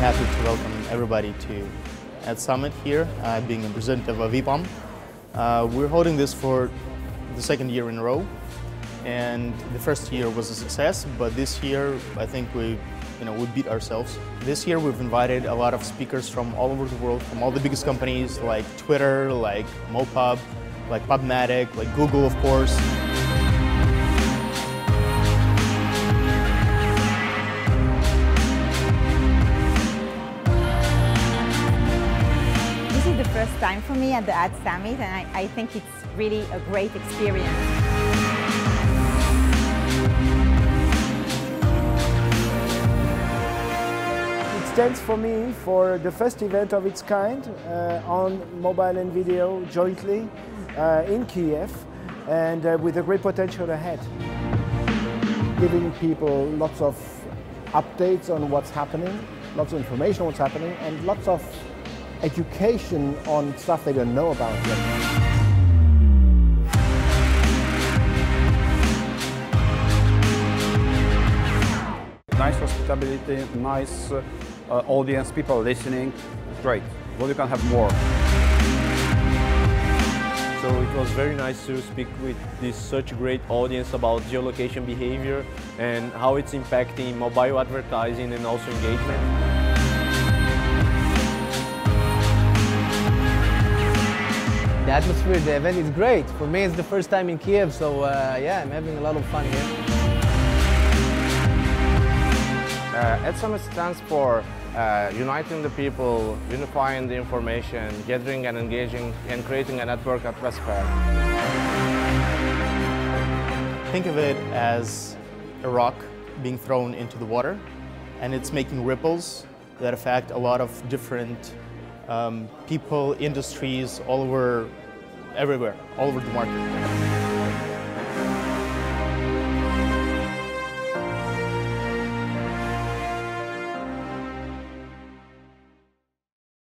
happy to welcome everybody to Ad Summit here, uh, being a representative of Epom. Uh, we're holding this for the second year in a row, and the first year was a success, but this year I think we, you know, we beat ourselves. This year we've invited a lot of speakers from all over the world, from all the biggest companies like Twitter, like Mopub, like Pubmatic, like Google, of course. First time for me at the Ad Summit, and I, I think it's really a great experience. It stands for me for the first event of its kind uh, on mobile and video jointly uh, in Kiev and uh, with a great potential ahead. Giving people lots of updates on what's happening, lots of information on what's happening, and lots of education on stuff they don't know about yet. Nice hospitality, nice uh, uh, audience, people listening. Great. Well, you can have more. So it was very nice to speak with this such great audience about geolocation behavior and how it's impacting mobile advertising and also engagement. The atmosphere of the event is great. For me, it's the first time in Kiev, so uh, yeah, I'm having a lot of fun here. Uh, AdSummit stands for uh, uniting the people, unifying the information, gathering and engaging, and creating a network atmosphere. Think of it as a rock being thrown into the water, and it's making ripples that affect a lot of different um, people, industries, all over, everywhere, all over the market.